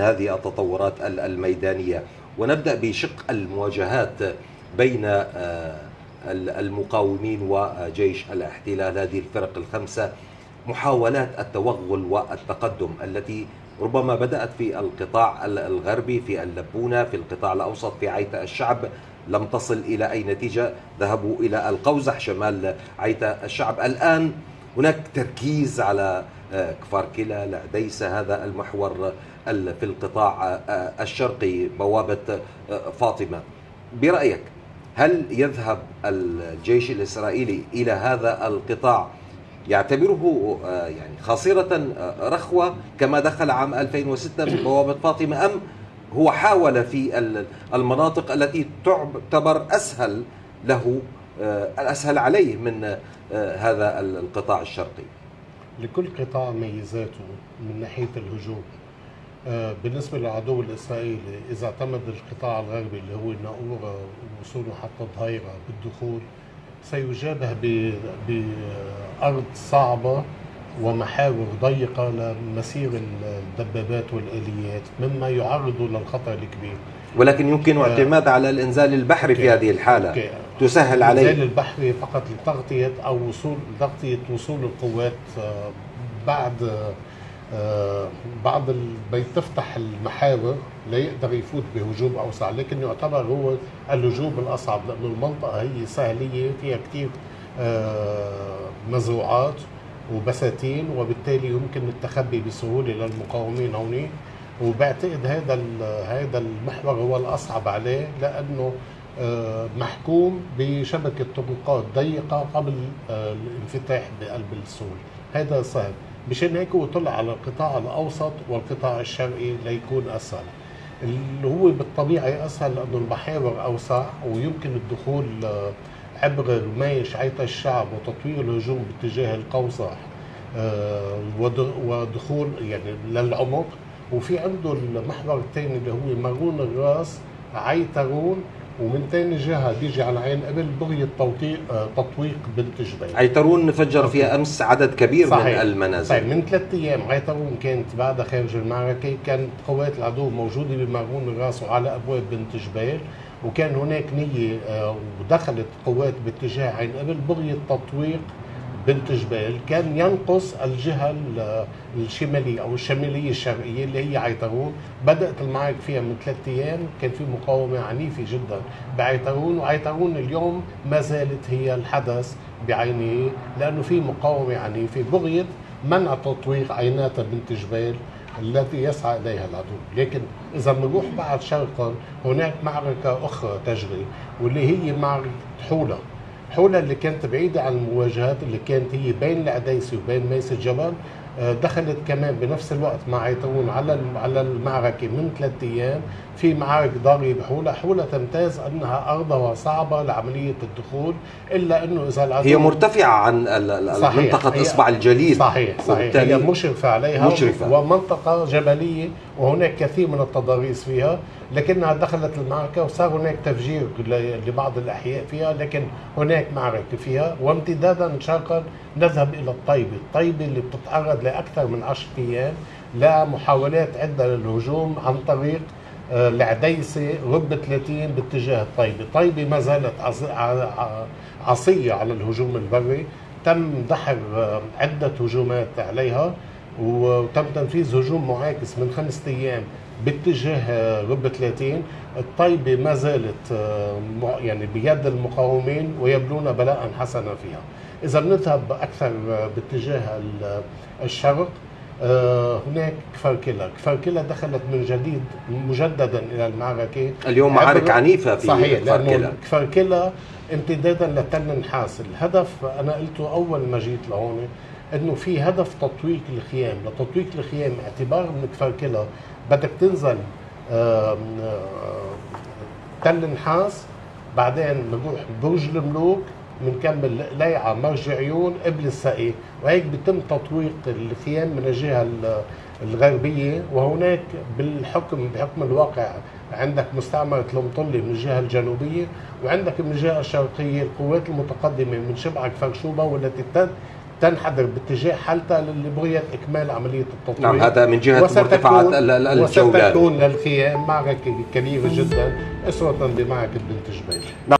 هذه التطورات الميدانية. ونبدأ بشق المواجهات بين المقاومين وجيش الاحتلال. هذه الفرق الخمسة محاولات التوغل والتقدم التي ربما بدأت في القطاع الغربي في اللبونة في القطاع الأوسط في عيتا الشعب. لم تصل إلى أي نتيجة. ذهبوا إلى القوزح شمال عيتا الشعب. الآن هناك تركيز على آه، كفار كلا العديسة هذا المحور في القطاع آه، الشرقي بوابة آه، فاطمة. برأيك هل يذهب الجيش الإسرائيلي إلى هذا القطاع يعتبره يعني خاصرة رخوة كما دخل عام 2006 من بوابة فاطمة أم هو حاول في المناطق التي تعتبر أسهل له الأسهل عليه من هذا القطاع الشرقي؟ لكل قطاع ميزاته من ناحية الهجوم. آه، بالنسبة للعدو الإسرائيلي إذا اعتمد القطاع الغربي اللي هو الناقورة ووصوله حتى ظهيرة بالدخول سيجابه بأرض صعبة ومحاور ضيقة لمسير الدبابات والآليات مما يعرض للخطر الكبير. ولكن يمكن اعتماد على الانزال البحري في هذه الحالة. أوكي. تسهل عليه الانزال البحري فقط لتغطية أو وصول تغطية وصول القوات آه، بعد آه، بعض بيتفتح المحاور لا يقدر يفوت بهجوم أوسع لكن يعتبر هو الهجوم الأصعب لأنه المنطقة هي ساحلية فيها كثير آه، مزروعات وبساتين وبالتالي يمكن التخبي بسهولة للمقاومين هونيك. وبعتقد هذا هذا المحور هو الأصعب عليه لأنه محكوم بشبكة طرقات ضيقة قبل الانفتاح بقلب السور هذا سهل مشان هيك هو طلع على القطاع الأوسط والقطاع الشرقي ليكون أسهل. اللي هو بالطبيعه أسهل لأنه المحاور أوسع ويمكن الدخول آه، عبر رماية شعيطة الشعب وتطوير الهجوم باتجاه القوصح آه، ودخول يعني للعمق. وفي عنده المحور الثاني اللي هو مارون الراس عيترون ومن ثاني جهة بيجي على عين قبل بغية توطيق آه، تطويق بنت جبيل عيترون فجر فيها أمس عدد كبير صحيح. من المنازل. صحيح من ثلاث أيام عيترون كانت بعدها خارج المعركة كانت قوات العدو موجودة بمارون الراس وعلى أبواب بنت جبيل وكان هناك نية آه، ودخلت قوات باتجاه عين قبل بغية تطويق بنت جبال كان ينقص الجهة الشمالية أو الشمالية الشرقية اللي هي عيترون بدأت المعارك فيها من ثلاثة أيام كان في مقاومة عنيفة جدا بعيترون وعيترون اليوم ما زالت هي الحدث بعينه لأنه في مقاومة عنيفة بغية منع تطويق عينات بنت جبال التي يسعى إليها العدو، لكن إذا بنروح بعد شرقا هناك معركة أخرى تجري واللي هي معركة حولة. حولها اللي كانت بعيدة عن المواجهات اللي كانت هي بين العديسي وبين ميس الجبل آه، دخلت كمان بنفس الوقت مع عيتون على على المعركة من ثلاث أيام في معارك ضاريه بحولة حولة تمتاز أنها ارضها صعبه لعملية الدخول إلا أنه إذا العدو هي مرتفعة عن منطقة إصبع الجليل صحيح صحيح هي مشرفة عليها مشرفة. ومنطقة جبلية وهناك كثير من التضاريس فيها لكنها دخلت المعركة وصار هناك تفجير لبعض الأحياء فيها لكن هناك معركة فيها. وامتدادا شرقا نذهب إلى الطيبة. الطيبة اللي بتتعرض لأكثر من 10 أيام لمحاولات عدة للهجوم عن طريق آه، العديسة رب 30 باتجاه الطيبة. طيبة ما زالت عصية على الهجوم البري. تم دحر آه، عدة هجومات عليها وتم تنفيذ هجوم معاكس من خمسة أيام باتجاه رب 30 الطيبة ما زالت آه، يعني بيد المقاومين ويبلون بلاء حسنا فيها. إذا بنذهب أكثر باتجاه الشرق. آه، هناك كفركلا كفركلا دخلت من جديد مجددا إلى المعركة. اليوم معارك عنيفة في صحيح كفركلا امتدادا لتل نحاس الهدف أنا قلته أول ما جيت لهون إنه في هدف تطويق الخيام. لتطويق الخيام اعتبار من كفركلا بدك تنزل تل نحاس بعدين بنروح برج الملوك بنكمل ليعة مرج عيون قبل السقي. وهيك بيتم تطويق الخيام من الجهة الغربية. وهناك بالحكم بحكم الواقع عندك مستعمرة المطلة من الجهة الجنوبية وعندك من الجهة الشرقية القوات المتقدمة من شبعك فرشوبة والتي تنحدر باتجاه حالتها لبغية إكمال عملية التطوير. نعم هذا من جهة مرتفعات ال- ال- الجولان وستكون للخيام معركة كبيرة جدا أسوة بمعركة بنت جبيل